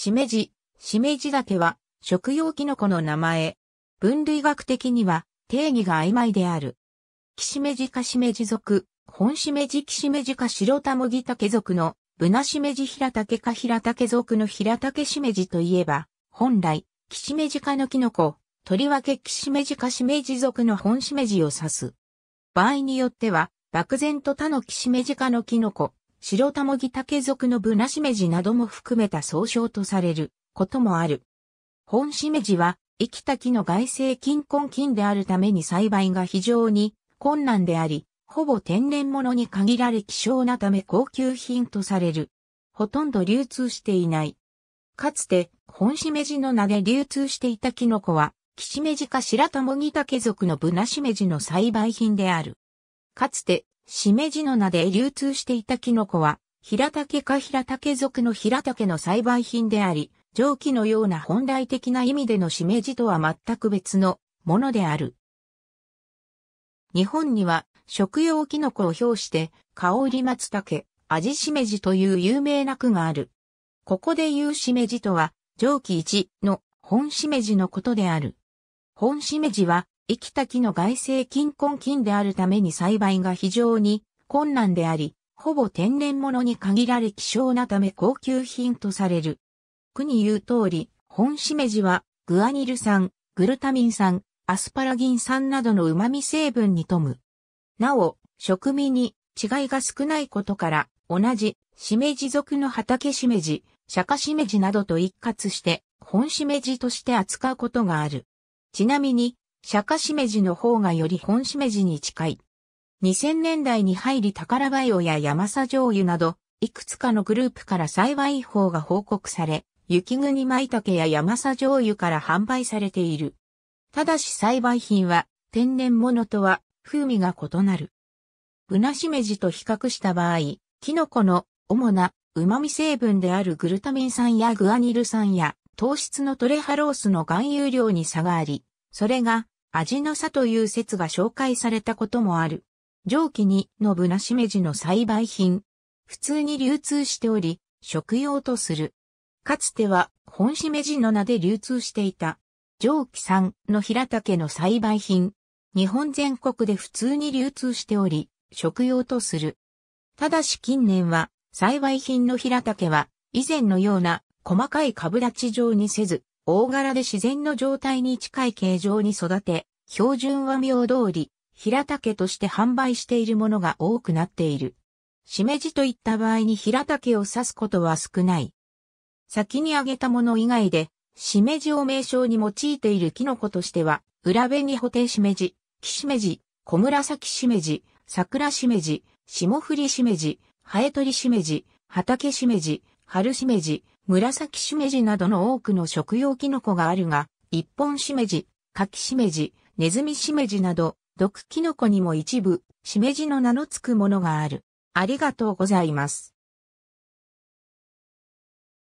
しめじ、しめじ竹は食用キノコの名前。分類学的には定義が曖昧である。キシメジカシメジ属、本シメジキシメジカ白タモギタケ属のブナシメジヒラタケかヒラタケ属のヒラタケシメジといえば、本来、キシメジ科のキノコ、とりわけキシメジカシメジ属の本シメジを指す。場合によっては、漠然と他のキシメジ科のキノコ、白タモギタケ属のブナシメジなども含めた総称とされることもある。本シメジは生きた木の外生菌根菌であるために栽培が非常に困難であり、ほぼ天然物に限られ希少なため高級品とされる。ほとんど流通していない。かつて、本しめじの名で流通していたキノコは、キシメジか白玉ギタケ属のブナシメジの栽培品である。かつて、しめじの名で流通していたキノコは、平竹か平竹属の平竹の栽培品であり、蒸気のような本来的な意味でのしめじとは全く別のものである。日本には食用キノコを表して、香り松茸、味しめじという有名な句がある。ここで言うしめじとは、蒸気一の本しめじのことである。本しめじは、生きた木の外生菌根菌であるために栽培が非常に困難であり、ほぼ天然物に限られ希少なため高級品とされる。句に言う通り、本しめじは、グアニル酸、グルタミン酸、アスパラギン酸などの旨味成分に富む。なお、食味に違いが少ないことから、同じ、しめじ属の畑しめじ、釈迦しめじなどと一括して、本しめじとして扱うことがある。ちなみに、釈迦しめじの方がより本しめじに近い。2000年代に入り宝バイオや山佐醤油など、いくつかのグループから幸い法が報告され、雪国舞茸や山佐醤油から販売されている。ただし栽培品は天然物とは風味が異なる。ブナシメジと比較した場合、キノコの主な旨味成分であるグルタミン酸やグアニル酸や糖質のトレハロースの含有量に差があり、それが味の差という説が紹介されたこともある。蒸気にのブナシメジの栽培品。普通に流通しており、食用とする。かつては本しめじの名で流通していた。蒸気産の平竹の栽培品。日本全国で普通に流通しており、食用とする。ただし近年は、栽培品の平竹は、以前のような細かい株立ち状にせず、大柄で自然の状態に近い形状に育て、標準和名通り、平竹として販売しているものが多くなっている。しめじといった場合に平竹を指すことは少ない。先に挙げたもの以外で、しめじを名称に用いているキノコとしては、裏紅補定しめじ、木しめじ、小紫しめじ、桜しめじ、霜降りしめじ、ハエトリしめじ、畑しめじ、春しめじ、紫しめじなどの多くの食用キノコがあるが、一本しめじ、柿しめじ、ネズミしめじなど、毒キノコにも一部、しめじの名の付くものがある。ありがとうございます。